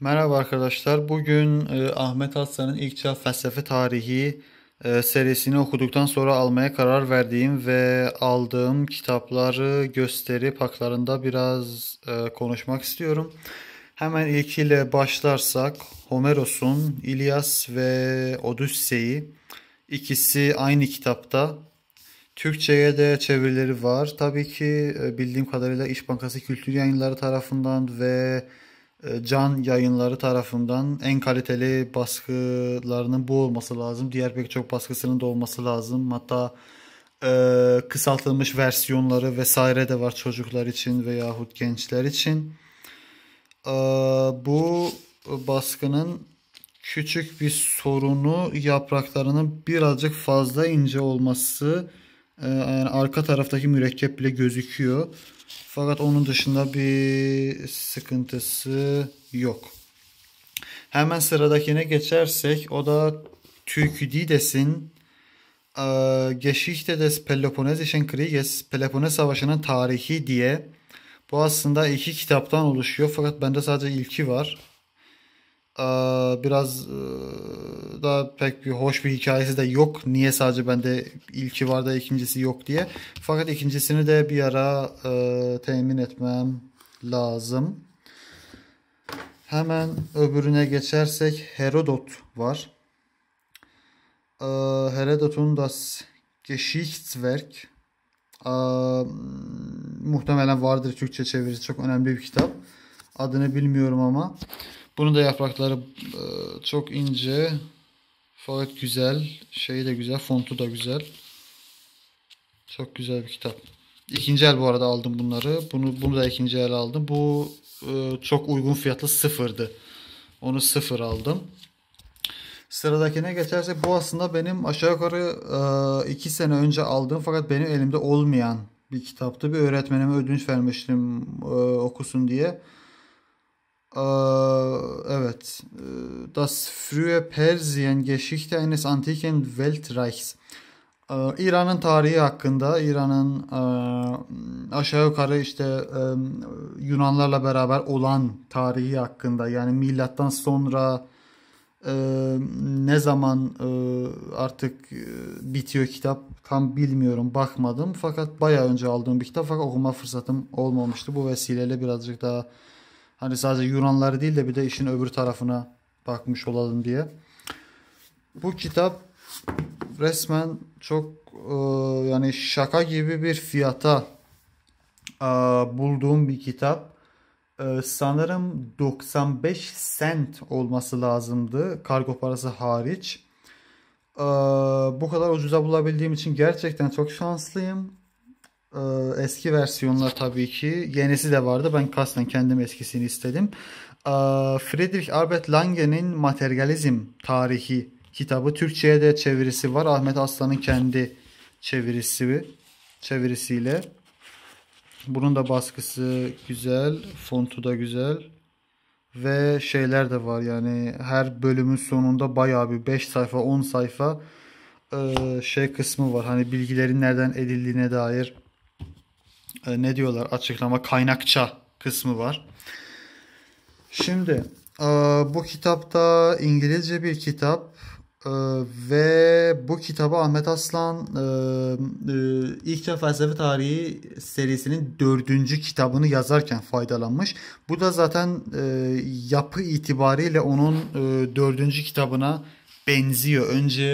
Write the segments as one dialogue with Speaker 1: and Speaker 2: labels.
Speaker 1: Merhaba arkadaşlar. Bugün e, Ahmet Hasan'ın İlk Çağ Felsefe Tarihi e, serisini okuduktan sonra almaya karar verdiğim ve aldığım kitapları gösterip haklarında biraz e, konuşmak istiyorum. Hemen ilkiyle başlarsak Homeros'un İlyas ve Odüsseyi ikisi aynı kitapta. Türkçe'ye de çevirileri var. Tabii ki e, bildiğim kadarıyla İş Bankası Kültür Yayınları tarafından ve Can Yayınları tarafından en kaliteli baskılarının bu olması lazım. Diğer pek çok baskısının da olması lazım. Hatta e, kısaltılmış versiyonları vesaire de var çocuklar için veyahut gençler için. E, bu baskının küçük bir sorunu yapraklarının birazcık fazla ince olması. E, yani arka taraftaki mürekkep bile gözüküyor. Fakat onun dışında bir sıkıntısı yok. Hemen sıradakine geçersek o da Thukydides'in e, Geschichte des Peloponnesischen Peloponnes Savaşı'nın tarihi diye bu aslında iki kitaptan oluşuyor fakat bende sadece ilki var. Biraz e, da pek bir hoş bir hikayesi de yok. Niye sadece bende ilki var da ikincisi yok diye. Fakat ikincisini de bir ara e, temin etmem lazım. Hemen öbürüne geçersek Herodot var. Herodot'un Das Geschichtswerk muhtemelen vardır Türkçe çevirisi çok önemli bir kitap. Adını bilmiyorum ama bunun da yaprakları e, çok ince fakat güzel. Şeyi de güzel. Fontu da güzel. Çok güzel bir kitap. İkinci el bu arada aldım bunları. Bunu bunu da ikinci el aldım. Bu e, çok uygun fiyatlı sıfırdı. Onu sıfır aldım. Sıradakine geçersek bu aslında benim aşağı yukarı e, iki sene önce aldığım fakat benim elimde olmayan bir kitaptı. Bir öğretmenime ödünç vermiştim e, okusun diye. Evet. Das frühe Persien Geschichte eines antiken Weltreichs. İran'ın tarihi hakkında, İran'ın aşağı yukarı işte Yunanlarla beraber olan tarihi hakkında yani milattan sonra ne zaman artık bitiyor kitap tam bilmiyorum bakmadım fakat bayağı önce aldığım bir kitap fakat okuma fırsatım olmamıştı bu vesileyle birazcık daha Hani sadece Yunanları değil de bir de işin öbür tarafına bakmış olalım diye. Bu kitap resmen çok e, yani şaka gibi bir fiyata e, bulduğum bir kitap. E, sanırım 95 cent olması lazımdı kargo parası hariç. E, bu kadar ucuza bulabildiğim için gerçekten çok şanslıyım. Ee, eski versiyonlar tabii ki. Yenisi de vardı. Ben kasten kendim eskisini istedim. Ee, Friedrich Albert Lange'nin Materyalizm tarihi kitabı. Türkçe'ye de çevirisi var. Ahmet Aslan'ın kendi çevirisi çevirisiyle. Bunun da baskısı güzel. Fontu da güzel. Ve şeyler de var yani her bölümün sonunda bayağı bir 5 sayfa 10 sayfa e, şey kısmı var. Hani bilgilerin nereden edildiğine dair e, ne diyorlar açıklama kaynakça kısmı var. Şimdi e, bu kitapta İngilizce bir kitap e, ve bu kitabı Ahmet Aslan e, e, İlk Felsefe Tarihi serisinin dördüncü kitabını yazarken faydalanmış. Bu da zaten e, yapı itibariyle onun e, dördüncü kitabına benziyor. Önce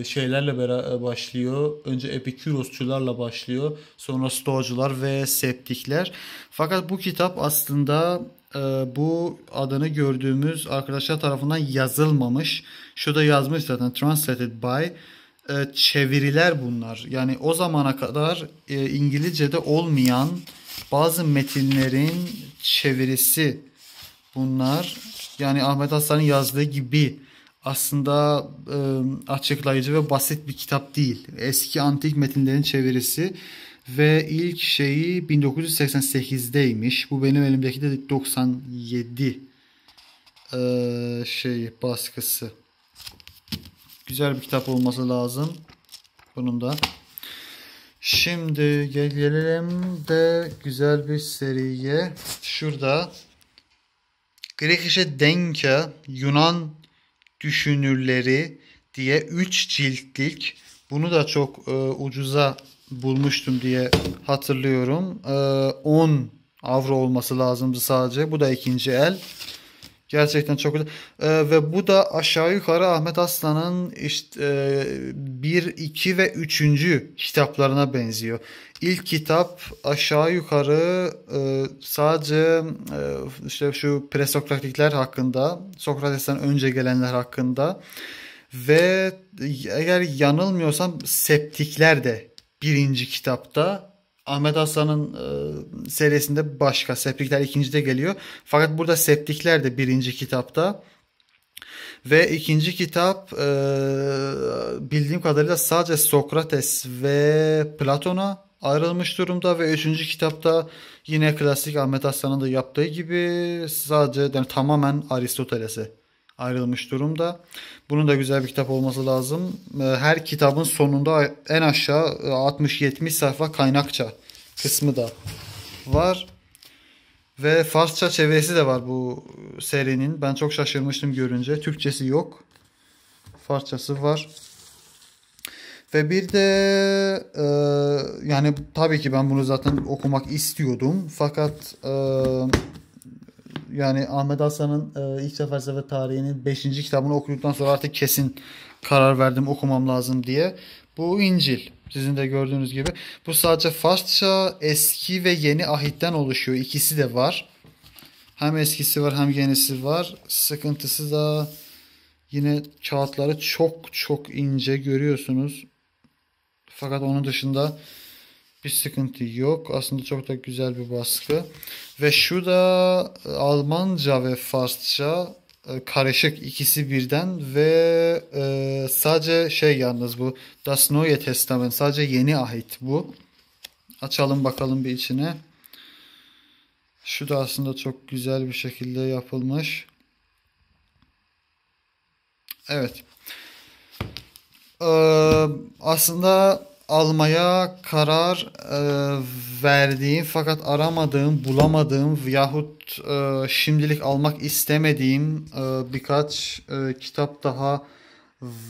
Speaker 1: e, şeylerle beraber başlıyor. Önce Epikurosçularla başlıyor. Sonra Stoacılar ve Septikler. Fakat bu kitap aslında e, bu adını gördüğümüz arkadaşlar tarafından yazılmamış. Şurada yazmış zaten translated by e, çeviriler bunlar. Yani o zamana kadar İngilizce'de olmayan bazı metinlerin çevirisi bunlar. Yani Ahmet Hasan'ın yazdığı gibi aslında e, açıklayıcı ve basit bir kitap değil. Eski antik metinlerin çevirisi ve ilk şeyi 1988'deymiş. Bu benim elimdeki de 97 e, şey baskısı. Güzel bir kitap olması lazım. Bunun da. Şimdi gel gelelim de güzel bir seriye. Şurada Grekische Denke, Yunan düşünürleri diye 3 ciltlik. Bunu da çok e, ucuza bulmuştum diye hatırlıyorum. E, 10 avro olması lazımdı sadece. Bu da ikinci el. Gerçekten çok güzel. Ee, ve bu da aşağı yukarı Ahmet Aslan'ın işte e, 1, 2 ve 3. kitaplarına benziyor. İlk kitap aşağı yukarı e, sadece e, işte şu presokratikler hakkında, Sokrates'ten önce gelenler hakkında ve eğer yanılmıyorsam septikler de birinci kitapta Ahmet Aslan'ın e, serisinde başka. Septikler ikincide geliyor. Fakat burada Septikler de birinci kitapta. Ve ikinci kitap e, bildiğim kadarıyla sadece Sokrates ve Platon'a ayrılmış durumda ve üçüncü kitapta yine klasik Ahmet Aslan'ın da yaptığı gibi sadece yani tamamen Aristoteles'e ayrılmış durumda. Bunun da güzel bir kitap olması lazım. Ee, her kitabın sonunda en aşağı 60-70 e, sayfa kaynakça kısmı da var. Ve Farsça çevirisi de var bu serinin. Ben çok şaşırmıştım görünce. Türkçesi yok. Farsçası var. Ve bir de e, yani tabii ki ben bunu zaten okumak istiyordum. Fakat e, yani Ahmet Hasan'ın e, İlk Felsefe Tarihi'nin 5. kitabını okuduktan sonra artık kesin karar verdim okumam lazım diye. Bu İncil. Sizin de gördüğünüz gibi. Bu sadece Farsça eski ve yeni ahitten oluşuyor. İkisi de var. Hem eskisi var hem yenisi var. Sıkıntısı da yine kağıtları çok çok ince görüyorsunuz. Fakat onun dışında bir sıkıntı yok. Aslında çok da güzel bir baskı. Ve şu da Almanca ve Farsça e, karışık ikisi birden ve e, sadece şey yalnız bu Das Neue Testament sadece yeni ahit bu. Açalım bakalım bir içine. Şu da aslında çok güzel bir şekilde yapılmış. Evet. Ee, aslında almaya karar e, verdiğim fakat aramadığım, bulamadığım yahut e, şimdilik almak istemediğim e, birkaç e, kitap daha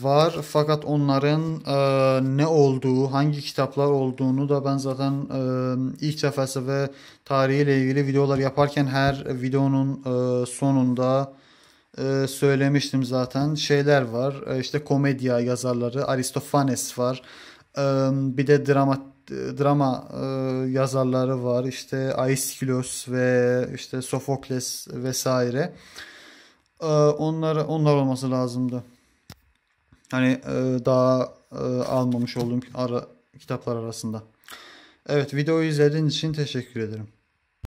Speaker 1: var. Fakat onların e, ne olduğu, hangi kitaplar olduğunu da ben zaten e, ilk felsefe tarihiyle ilgili videolar yaparken her videonun e, sonunda e, söylemiştim zaten. Şeyler var. E, işte komedya yazarları Aristofanes var bir de drama drama yazarları var. İşte Aeschylus ve işte Sofokles vesaire. Onlar onlar olması lazımdı. Hani daha almamış olduğum ara, kitaplar arasında. Evet videoyu izlediğin için teşekkür ederim.